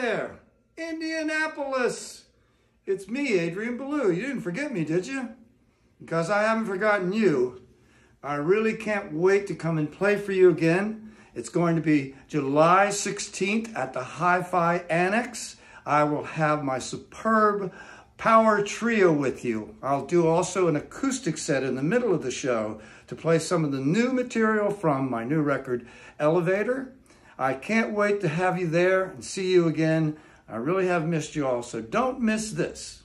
there, Indianapolis. It's me, Adrian Belew. You didn't forget me, did you? Because I haven't forgotten you. I really can't wait to come and play for you again. It's going to be July 16th at the Hi-Fi Annex. I will have my superb power trio with you. I'll do also an acoustic set in the middle of the show to play some of the new material from my new record, Elevator. I can't wait to have you there and see you again. I really have missed you all, so don't miss this.